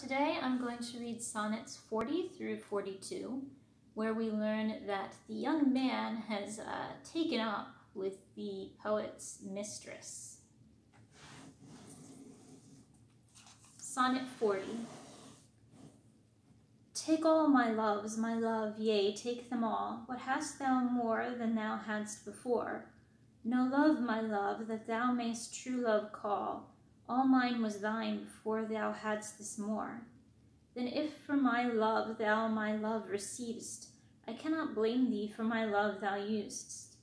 today I'm going to read sonnets 40 through 42, where we learn that the young man has uh, taken up with the poet's mistress. Sonnet 40 Take all my loves, my love, yea, take them all. What hast thou more than thou hadst before? No love, my love, that thou mayst true love call all mine was thine before thou hadst this more. Then if for my love thou my love receivest, I cannot blame thee for my love thou usedst,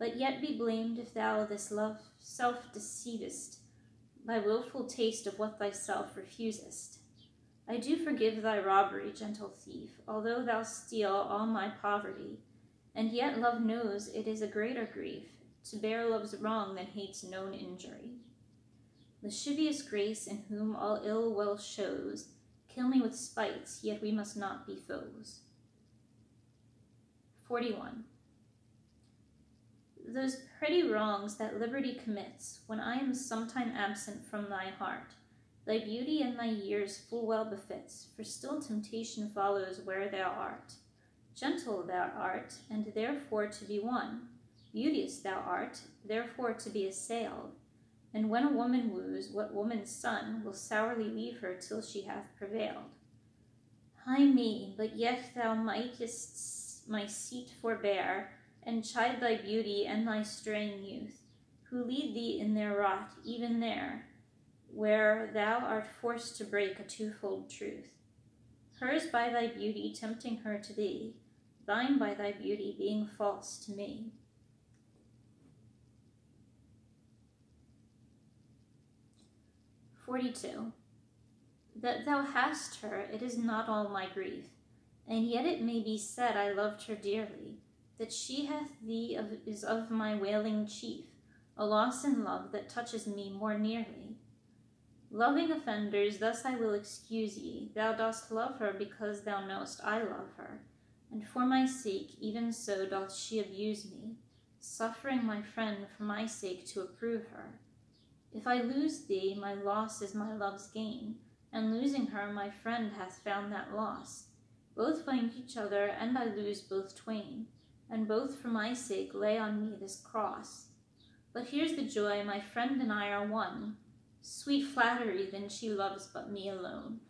but yet be blamed if thou this love self deceivest, by wilful taste of what thyself refusest. I do forgive thy robbery, gentle thief, although thou steal all my poverty, and yet love knows it is a greater grief to bear love's wrong than hate's known injury. Lascivious grace in whom all ill will shows, kill me with spites, yet we must not be foes. 41. Those pretty wrongs that liberty commits, when I am sometime absent from thy heart, thy beauty and thy years full well befits, for still temptation follows where thou art. Gentle thou art, and therefore to be won. Beauteous thou art, therefore to be assailed. And when a woman woos, what woman's son will sourly leave her till she hath prevailed? Ay me, but yet thou mightest my seat forbear, and chide thy beauty and thy straying youth, who lead thee in their rot, even there, where thou art forced to break a twofold truth. Hers by thy beauty tempting her to thee, thine by thy beauty being false to me. 42. That thou hast her, it is not all my grief, and yet it may be said I loved her dearly, that she hath thee of, is of my wailing chief, a loss in love that touches me more nearly. Loving offenders, thus I will excuse ye, thou dost love her because thou knowest I love her, and for my sake even so doth she abuse me, suffering my friend for my sake to approve her. If I lose thee, my loss is my love's gain, and losing her, my friend hath found that loss. Both find each other, and I lose both twain, and both for my sake lay on me this cross. But here's the joy, my friend and I are one. Sweet flattery, then she loves but me alone.